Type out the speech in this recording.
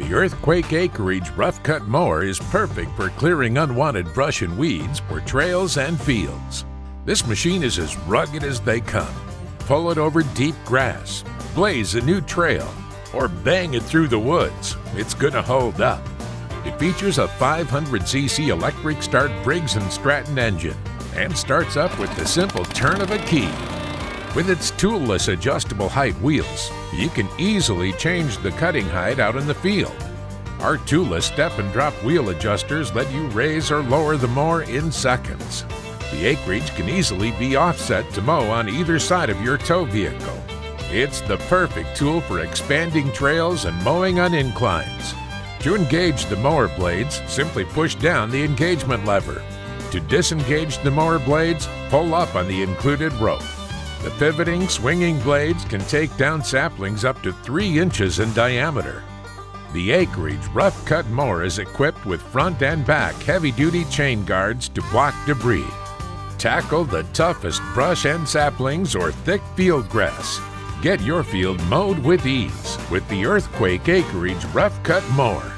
The Earthquake Acreage Rough Cut Mower is perfect for clearing unwanted brush and weeds for trails and fields. This machine is as rugged as they come. Pull it over deep grass, blaze a new trail, or bang it through the woods. It's gonna hold up. It features a 500cc electric start Briggs & Stratton engine and starts up with the simple turn of a key. With its toolless adjustable height wheels, you can easily change the cutting height out in the field. Our toolless step and drop wheel adjusters let you raise or lower the mower in seconds. The acreage can easily be offset to mow on either side of your tow vehicle. It's the perfect tool for expanding trails and mowing on inclines. To engage the mower blades, simply push down the engagement lever. To disengage the mower blades, pull up on the included rope. The pivoting, swinging blades can take down saplings up to 3 inches in diameter. The Acreage Rough Cut Mower is equipped with front and back heavy-duty chain guards to block debris. Tackle the toughest brush and saplings or thick field grass. Get your field mowed with ease with the Earthquake Acreage Rough Cut Mower.